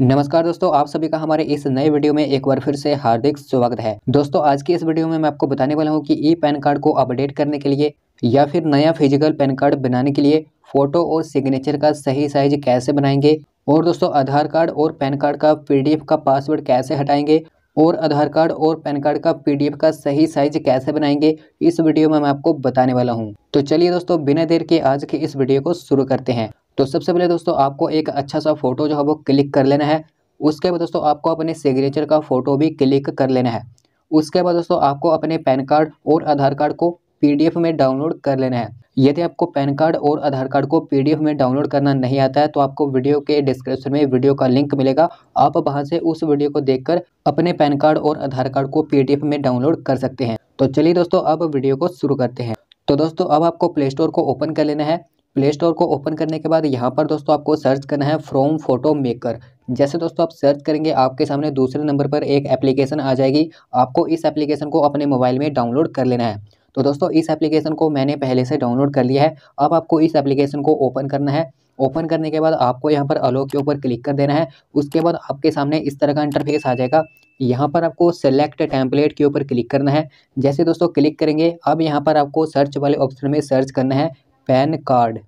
नमस्कार दोस्तों, आप सभी का हमारे इस नए वीडियो में एक बार फिर से हार्दिक स्वागत है। दोस्तों, आज की इस वीडियो में मैं आपको बताने वाला हूँ कि ई पैन कार्ड को अपडेट करने के लिए या फिर नया फ़िज़िकल पैन कार्ड बनाने के लिए फ़ोटो और सिग्नेचर का सही साइज़ कैसे बनाएँगे और दोस्तों, आधार कार्ड और पैन कार्ड का पीडीएफ का पासवर्ड कैसे हटाएँगे और आधार कार्ड और पैन कार्ड का पीडीएफ का सही साइज़ कैसे बनाएँगे, इस वीडियो में मैं आपको बताने वाला हूँ। तो चलिए दोस्तों, बिना देर के आज के इस वीडियो को शुरू करते हैं। तो सबसे पहले दोस्तों आपको एक अच्छा सा फ़ोटो जो है वो क्लिक कर लेना है। उसके बाद दोस्तों आपको अपने सिग्नेचर का फ़ोटो भी क्लिक कर लेना है। उसके बाद दोस्तों आपको अपने पैन कार्ड और आधार कार्ड को पीडीएफ में डाउनलोड कर लेना है। यदि आपको पैन कार्ड और आधार कार्ड को पीडीएफ में डाउनलोड करना नहीं आता है तो आपको वीडियो के डिस्क्रिप्शन में वीडियो का लिंक मिलेगा। आप वहाँ से उस वीडियो को देखकर अपने पैन कार्ड और आधार कार्ड को पीडीएफ में डाउनलोड कर सकते हैं। तो चलिए दोस्तों अब वीडियो को शुरू करते हैं। तो दोस्तों अब आपको प्ले स्टोर को ओपन कर लेना है। प्ले स्टोर को ओपन करने के बाद यहाँ पर दोस्तों आपको सर्च करना है फ्रॉम फ़ोटो मेकर। जैसे दोस्तों आप सर्च करेंगे, आपके सामने दूसरे नंबर पर एक एप्लीकेशन आ जाएगी। आपको इस एप्लीकेशन को अपने मोबाइल में डाउनलोड कर लेना है। तो दोस्तों, इस एप्लीकेशन को मैंने पहले से डाउनलोड कर लिया है। अब आपको इस एप्लीकेशन को ओपन करना है। ओपन करने के बाद आपको यहाँ पर अलो के ऊपर क्लिक कर देना है। उसके बाद आपके सामने इस तरह का इंटरफेस आ जाएगा। यहाँ पर आपको सेलेक्ट टेम्पलेट के ऊपर क्लिक करना है। जैसे दोस्तों, क्लिक करेंगे, अब यहाँ पर आपको सर्च वाले ऑप्शन में सर्च करना है। PAN card.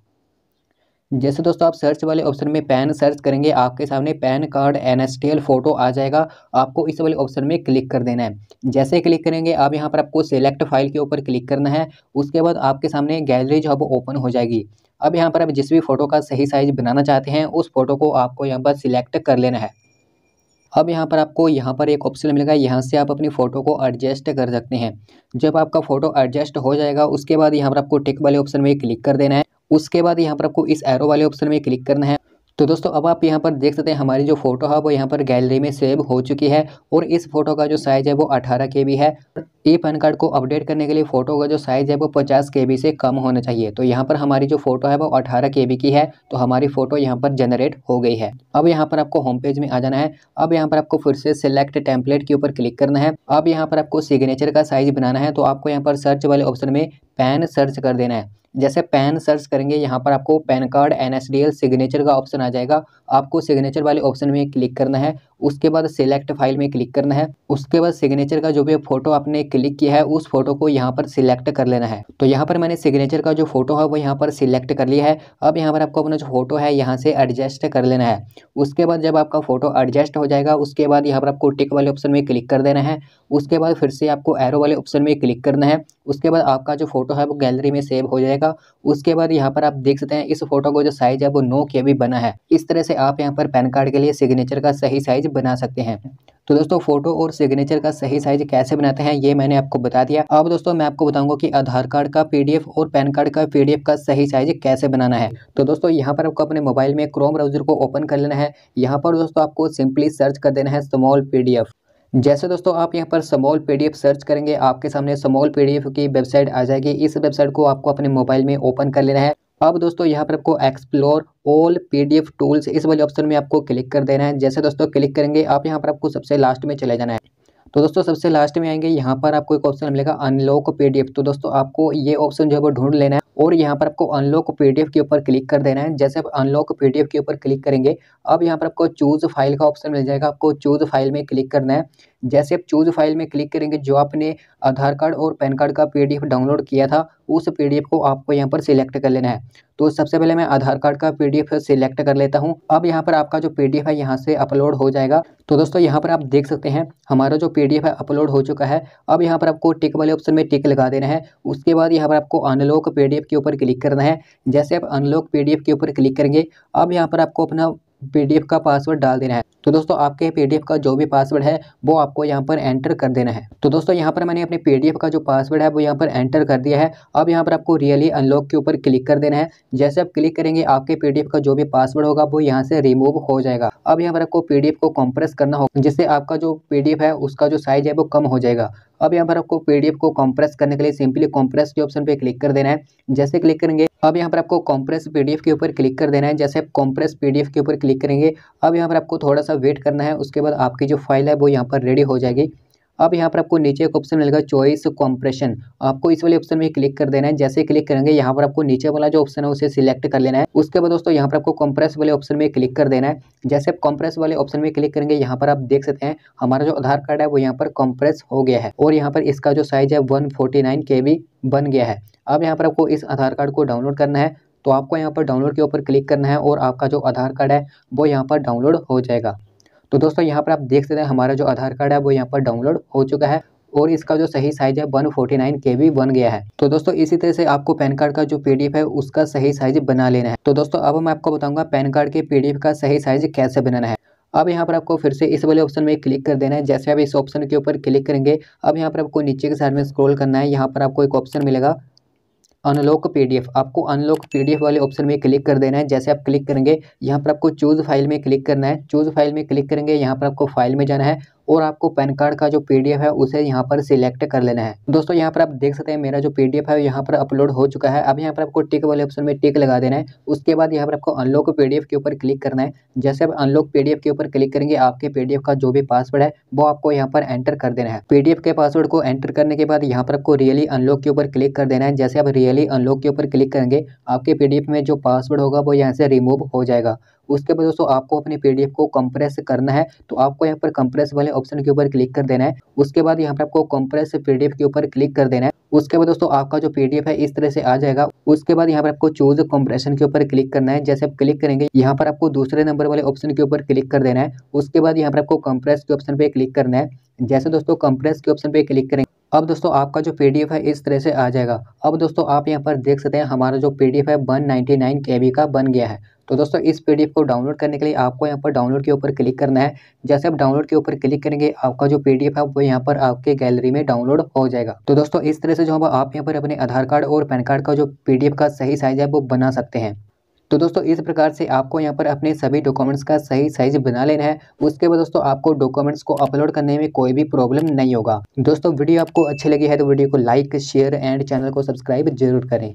जैसे दोस्तों आप सर्च वाले ऑप्शन में पैन सर्च करेंगे, आपके सामने पैन कार्ड एन फ़ोटो आ जाएगा। आपको इस वाले ऑप्शन में क्लिक कर देना है। जैसे क्लिक करेंगे, आप यहाँ पर आपको सेलेक्ट फ़ाइल के ऊपर क्लिक करना है। उसके बाद आपके सामने गैलरी जो है वो ओपन हो जाएगी। अब यहाँ पर आप जिस भी फ़ोटो का सही साइज़ बनाना चाहते हैं, उस फ़ोटो को आपको यहाँ पर सिलेक्ट कर लेना है। अब यहाँ पर आपको यहाँ पर एक ऑप्शन मिलेगा। यहाँ से आप अपनी फ़ोटो को एडजस्ट कर सकते हैं। जब आपका फ़ोटो एडजस्ट हो जाएगा, उसके बाद यहाँ पर आपको टिक वाले ऑप्शन में क्लिक कर देना है। उसके बाद यहाँ पर आपको इस एरो वाले ऑप्शन में क्लिक करना है। तो दोस्तों, अब आप यहाँ पर देख सकते हैं हमारी जो फ़ोटो है, वो यहाँ पर गैलरी में सेव हो चुकी है और इस फ़ोटो का जो साइज़ है, वो अठारह के बी है। ई पैन कार्ड को अपडेट करने के लिए फ़ोटो का जो साइज़ है, वो पचास के बी से कम होना चाहिए। तो यहाँ पर हमारी जो फ़ोटो है, वो अठारह के बी की है। तो हमारी फ़ोटो यहाँ पर जनरेट हो गई है। अब यहाँ पर आपको होम पेज में आ जाना है। अब यहाँ पर आपको फिर से सिलेक्ट टेम्पलेट के ऊपर क्लिक करना है। अब यहाँ पर आपको सिग्नेचर का साइज़ बनाना है। तो आपको यहाँ पर सर्च वाले ऑप्शन में पैन सर्च कर देना है। जैसे पैन सर्च करेंगे, यहाँ पर आपको PAN card, N S D L, signature का ऑप्शन आ जाएगा। आपको सिग्नेचर वाले ऑप्शन में क्लिक करना है। उसके बाद सिलेक्ट फ़ाइल में क्लिक करना है। उसके बाद सिग्नेचर का जो भी फ़ोटो आपने क्लिक किया है, उस फ़ोटो को यहाँ पर सिलेक्ट कर लेना है। तो यहाँ पर मैंने सिग्नेचर का जो फ़ोटो है, वो यहाँ पर सिलेक्ट कर लिया है। अब यहाँ पर आपको अपना जो फ़ोटो है, यहाँ से एडजस्ट कर लेना है। उसके बाद जब आपका फ़ोटो एडजस्ट हो जाएगा, उसके बाद यहाँ पर आपको टिक वाले ऑप्शन में क्लिक कर देना है। उसके बाद फिर से आपको एरो वाले ऑप्शन में क्लिक करना है। उसके बाद आपका जो फ़ोटो है, वो गैलरी में सेव हो जाएगा। उसके बाद यहाँ पर आप देख सकते हैं, इस फ़ोटो को जो साइज़ है, वो नो के बना है। इस तरह से आप यहाँ पर पैन कार्ड के लिए सिग्नेचर का सही साइज़ बना सकते हैं। तो दोस्तों फ़ोटो और सिग्नेचर का सही साइज़ कैसे बनाते हैं, ये मैंने आपको बता दिया। अब दोस्तों, मैं आपको बताऊँगा कि आधार कार्ड का पीडीएफ और पैन कार्ड का पीडीएफ का सही साइज़ कैसे बनाना है। तो दोस्तों, यहाँ पर आपको अपने मोबाइल में क्रोम ब्राउज़र को ओपन कर लेना है। यहाँ पर दोस्तों, आपको सिंपली सर्च कर देना है स्मॉल पीडीएफ जैसे दोस्तों, आप यहाँ पर स्मॉल पीडीएफ सर्च करेंगे, आपके सामने स्मॉल पीडीएफ की वेबसाइट आ जाएगी। इस वेबसाइट को आपको अपने मोबाइल में ओपन कर लेना है। अब दोस्तों यहाँ पर आपको एक्सप्लोर ऑल पीडीएफ टूल्स इस वाले ऑप्शन में आपको क्लिक कर देना है। जैसे दोस्तों क्लिक करेंगे, आप यहाँ पर आपको सबसे लास्ट में चले जाना है। तो दोस्तों सबसे लास्ट में आएँगे, यहाँ पर आपको एक ऑप्शन मिलेगा अनलॉक पीडीएफ तो दोस्तों आपको ये ऑप्शन जो है वो ढूंढ लेना है और यहाँ पर आपको अनलॉक पीडीएफ के ऊपर क्लिक कर देना है। जैसे आप अनलॉक पीडीएफ के ऊपर क्लिक करेंगे, अब यहाँ पर आपको चूज़ फ़ाइल का ऑप्शन मिल जाएगा। आपको चूज़ फ़ाइल में क्लिक करना है। जैसे आप चूज़ फ़ाइल में क्लिक करेंगे, जो आपने आधार कार्ड और पैन कार्ड का पीडीएफ डाउनलोड किया था, उस पीडीएफ को आपको यहाँ पर सिलेक्ट कर लेना है। तो सबसे पहले मैं आधार कार्ड का पीडीएफ सिलेक्ट कर लेता हूँ। अब यहाँ पर आपका जो पीडीएफ है, यहाँ से अपलोड हो जाएगा। तो दोस्तों, यहाँ पर आप देख सकते हैं, हमारा जो पीडीएफ है अपलोड हो चुका है। अब यहाँ पर आपको टिक वाले ऑप्शन में टिक लगा देना है। उसके बाद यहाँ पर आपको अनलॉक पीडीएफ के ऊपर क्लिक करना है। जैसे आप अनलॉक पीडीएफ के ऊपर क्लिक करेंगे, अब यहाँ पर आपको अपना पीडीएफ का पासवर्ड डाल देना है। तो दोस्तों, आपके पीडीएफ का जो भी पासवर्ड है, वो आपको यहाँ पर एंटर कर देना है। तो दोस्तों, यहाँ पर मैंने अपने पीडीएफ का जो पासवर्ड है, वो यहाँ पर एंटर कर दिया है। अब यहाँ पर आपको रियली अनलॉक के ऊपर क्लिक कर देना है। जैसे आप क्लिक करेंगे, आपके पीडीएफ का जो भी पासवर्ड होगा, वो यहाँ से रिमूव हो जाएगा। अब यहाँ पर आपको पीडीएफ को कॉम्प्रेस करना होगा, जिससे आपका जो पीडीएफ है, उसका जो साइज़ है, वो कम हो जाएगा। अब यहाँ पर आपको पीडीएफ को कॉम्प्रेस करने के लिए सिंपली कॉम्प्रेस के ऑप्शन पे क्लिक कर देना है। जैसे क्लिक करेंगे, अब यहाँ पर आपको कॉम्प्रेस पीडीएफ के ऊपर क्लिक कर देना है। जैसे आप कॉम्प्रेस पीडीएफ के ऊपर क्लिक करेंगे, अब यहाँ पर आपको थोड़ा सा वेट करना है। उसके बाद आपकी जो फ़ाइल है वो यहाँ पर रेडी हो जाएगी। अब यहाँ पर आपको नीचे एक ऑप्शन मिलेगा चॉइस कॉम्प्रेशन आपको इस वाले ऑप्शन में क्लिक कर देना है। जैसे क्लिक करेंगे, यहाँ पर आपको नीचे वाला जो ऑप्शन है, उसे सिलेक्ट कर लेना है। उसके बाद दोस्तों, यहाँ पर आपको कॉम्प्रेस वाले ऑप्शन में क्लिक कर देना है। जैसे आप कॉम्प्रेस वाले ऑप्शन में क्लिक करेंगे, यहाँ पर आप देख सकते हैं, हमारा जो आधार कार्ड है, वो यहाँ पर कॉम्प्रेस हो गया है। और यहाँ पर इसका जो साइज़ है वन फोर्टी बन गया है। अब यहाँ पर आपको इस आधार कार्ड को डाउनलोड करना है। तो आपको यहाँ पर डाउनलोड के ऊपर क्लिक करना है और आपका जो आधार कार्ड है, वो यहाँ पर डाउनलोड हो जाएगा। तो दोस्तों, यहाँ पर आप देख सकते हैं हमारा जो आधार कार्ड है, वो यहाँ पर डाउनलोड हो चुका है और इसका जो सही साइज़ है one forty nine K B बन गया है। तो दोस्तों, इसी तरह से आपको पैन कार्ड का जो पीडीएफ है, उसका सही साइज़ बना लेना है। तो दोस्तों, अब मैं आपको बताऊँगा पैन कार्ड के पीडीएफ का सही साइज़ कैसे बनाना है। अब यहाँ पर आपको फिर से इस वाले ऑप्शन में क्लिक कर देना है। जैसे आप इस ऑप्शन के ऊपर क्लिक करेंगे, अब यहाँ पर आपको नीचे के साइड में स्क्रॉल करना है। यहाँ पर आपको एक ऑप्शन मिलेगा अनलॉक पीडीएफ। आपको अनलॉक पीडीएफ वाले ऑप्शन में क्लिक कर देना है। जैसे आप क्लिक करेंगे, यहाँ पर आपको चूज़ फ़ाइल में क्लिक करना है। चूज़ फ़ाइल में क्लिक करेंगे, यहाँ पर आपको फ़ाइल में जाना है। और आपको पैन कार्ड का जो पीडीएफ है, उसे यहाँ पर सिलेक्ट कर लेना है। दोस्तों, यहाँ पर आप देख सकते हैं, मेरा जो पीडीएफ है, यहाँ पर अपलोड हो चुका है। अब यहाँ पर आपको टिक वाले ऑप्शन में टिक लगा देना है। उसके बाद यहाँ पर आपको अनलॉक पीडीएफ के ऊपर क्लिक करना है। जैसे आप अनलॉक पीडीएफ के ऊपर क्लिक करेंगे, आपके पीडीएफ का जो भी पासवर्ड है, वो आपको यहाँ पर एंटर कर देना है। पीडीएफ के पासवर्ड को एंटर करने के बाद यहाँ पर आपको रियली अनलॉक के ऊपर क्लिक कर देना है। जैसे आप रियली अनलॉक के ऊपर क्लिक करेंगे, आपके पीडीएफ में जो पासवर्ड होगा, वो यहाँ से रिमूव हो जाएगा। उसके बाद दोस्तों, आपको अपने पीडीएफ को कंप्रेस करना है तो आपको यहाँ पर कंप्रेस वाले ऑप्शन के ऊपर क्लिक कर देना है। उसके बाद यहाँ पर आपको कंप्रेस पीडीएफ के ऊपर क्लिक कर देना है। उसके बाद दोस्तों, आपका जो पीडीएफ है, इस तरह से आ जाएगा। उसके बाद यहाँ पर आपको चूज़ कंप्रेशन के ऊपर क्लिक करना है। जैसे आप क्लिक करेंगे, यहाँ पर आपको दूसरे नंबर वाले ऑप्शन के ऊपर क्लिक कर देना है। उसके बाद यहाँ पर आपको कंप्रेस के ऑप्शन पे क्लिक करना है। जैसे दोस्तों कंप्रेस के ऑप्शन पे क्लिक करेंगे। अब दोस्तों, आपका जो पीडीएफ है, इस तरह से आ जाएगा। अब दोस्तों, आप यहाँ पर देख सकते हैं, हमारा जो पीडीएफ है वन नाइनटी नाइन का बन गया है। तो दोस्तों, इस पीडीएफ को डाउनलोड करने के लिए आपको यहाँ पर डाउनलोड के ऊपर क्लिक करना है। जैसे आप डाउनलोड के ऊपर क्लिक करेंगे, आपका जो पीडीएफ है, वो यहाँ पर आपके गैलरी में डाउनलोड हो जाएगा। तो दोस्तों, इस तरह से जो आप यहाँ पर अपने आधार कार्ड और पैन कार्ड का जो पीडीएफ का सही साइज़ है, वो बना सकते हैं। तो दोस्तों, इस प्रकार से आपको यहाँ पर अपने सभी डॉक्यूमेंट्स का सही साइज़ बना लेना है। उसके बाद दोस्तों, आपको डॉक्यूमेंट्स को अपलोड करने में कोई भी प्रॉब्लम नहीं होगा। दोस्तों, वीडियो आपको अच्छी लगी है तो वीडियो को लाइक, शेयर एंड चैनल को सब्सक्राइब ज़रूर करें।